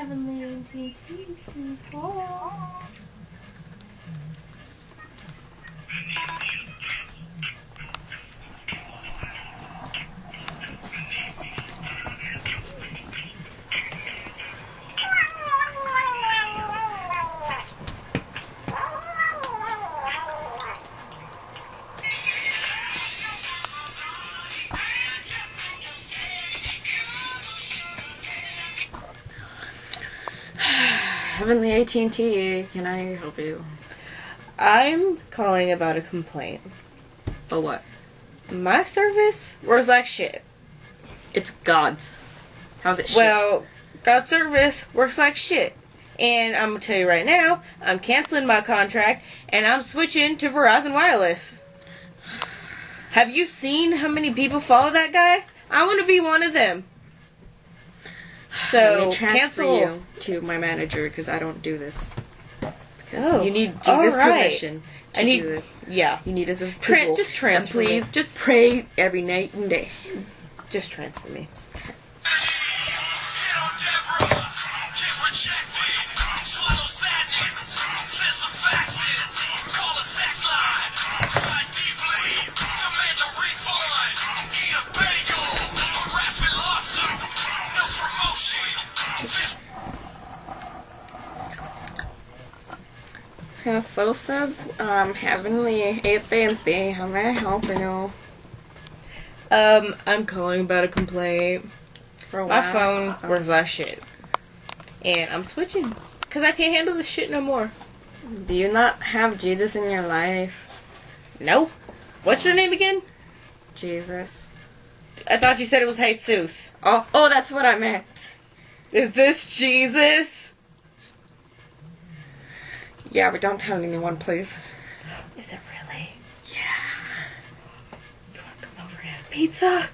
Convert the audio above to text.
Heavenly AT&T, Heavenly AT&T, can I help you? I'm calling about a complaint. For what? My service works like shit. It's God's. How's it shit? Well, God's service works like shit. And I'm gonna tell you right now, I'm canceling my contract and I'm switching to Verizon Wireless. Have you seen how many people follow that guy? I want to be one of them. Let So me transfer cancel. you to my manager because I don't do this. Because Oh, you need Jesus' right. permission to I need- do this. Yeah, You need his Tran- approval. just And transfer me. please, Just- pray every night and day. just transfer me. Get on Deborah, get rejected, swallow sadness, send some faxes, promotion. Yeah, so says um, Heavenly AT&T. How may I help you? Um, I'm calling about a complaint. For My what? phone works that shit. And I'm switching. Because I can't handle this shit no more. Do you not have Jesus in your life? Nope. What's your name again? Jesus. I thought you said it was Jesus. Oh, oh, that's what I meant. Is this Jesus? Yeah, but don't tell anyone, please. Is it really? Yeah. You want to come over and have pizza?